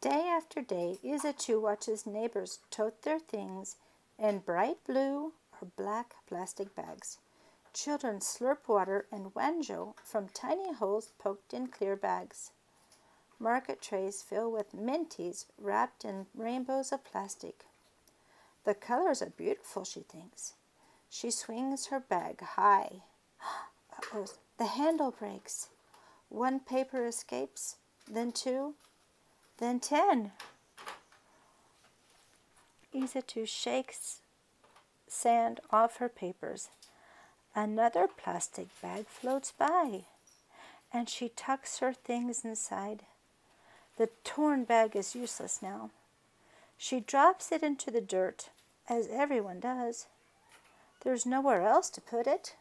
Day after day, Isatou watches neighbors tote their things in bright blue or black plastic bags. Children slurp water and wonjo from tiny holes poked in clear bags. Market trays fill with minties wrapped in rainbows of plastic. The colors are beautiful, she thinks. She swings her bag high. Uh-oh, the handle breaks. One paper escapes, then two, then ten. Isatou shakes sand off her papers. Another plastic bag floats by, and she tucks her things inside. The torn bag is useless now. She drops it into the dirt, as everyone does. There's nowhere else to put it.